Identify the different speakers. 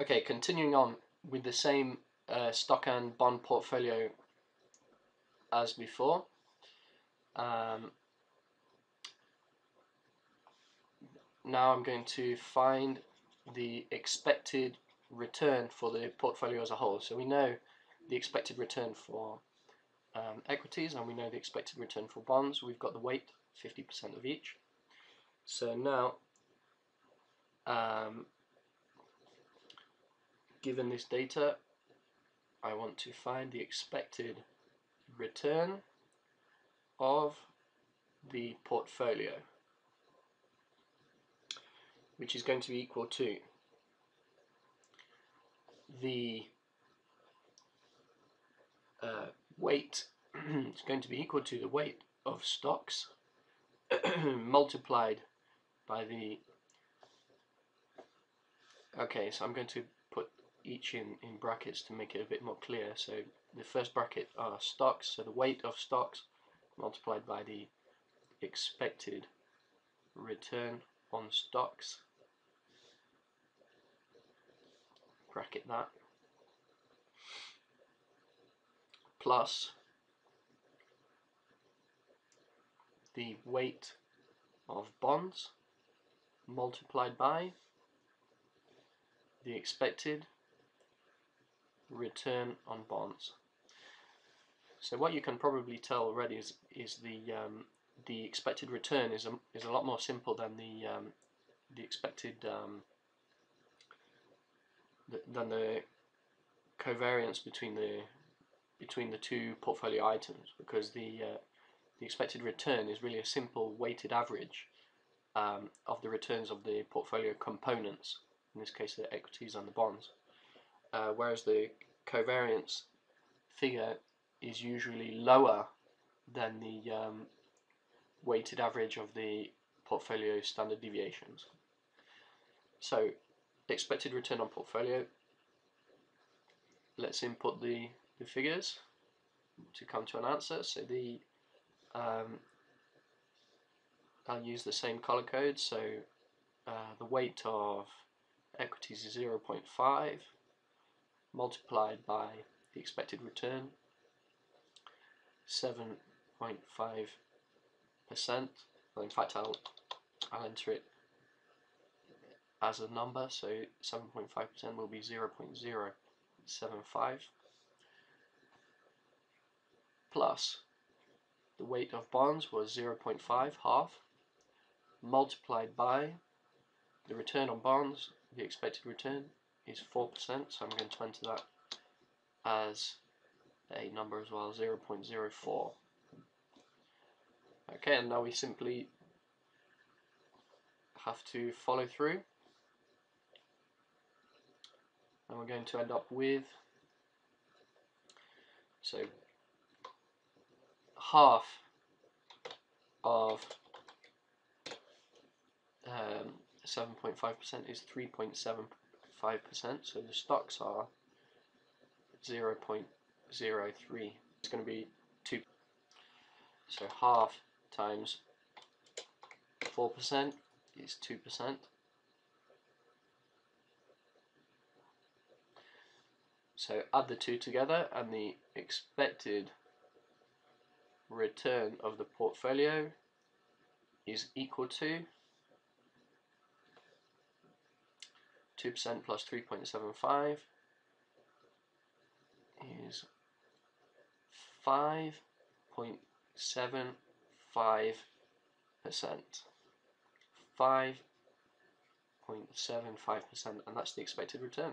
Speaker 1: Okay, continuing on with the same uh, stock and bond portfolio as before. Um, now I'm going to find the expected return for the portfolio as a whole. So we know the expected return for um, equities and we know the expected return for bonds. We've got the weight, 50% of each. So now, um, given this data, I want to find the expected return of the portfolio which is going to be equal to the uh, weight. It's going to be equal to the weight of stocks multiplied by the okay so I'm going to each in in brackets to make it a bit more clear. So the first bracket are stocks. So the weight of stocks multiplied by the expected return on stocks. Bracket that. Plus the weight of bonds multiplied by the expected return on bonds. So what you can probably tell already is is the um, the expected return is a, is a lot more simple than the um, the expected um, than the covariance between the between the two portfolio items because the uh, the expected return is really a simple weighted average um, of the returns of the portfolio components in this case the equities and the bonds uh, whereas the covariance figure is usually lower than the um, weighted average of the portfolio standard deviations so expected return on portfolio. Let's input the, the figures to come to an answer. So the um, I'll use the same color code. So uh, the weight of equities is 0.5 multiplied by the expected return 7.5 percent. Well, in fact, I'll I'll enter it as a number, so 7.5% will be 0.075 plus the weight of bonds was 0.5 half multiplied by the return on bonds, the expected return is 4%, so I'm going to enter that as a number as well, 0.04. Okay, and now we simply have to follow through and we're going to end up with so half of 7.5% um, is 3.75% so the stocks are 0 0.03 it's going to be 2 so half times 4% is 2% So add the two together and the expected return of the portfolio is equal to 2% plus 3.75 is 5.75 percent. 5.75 percent and that's the expected return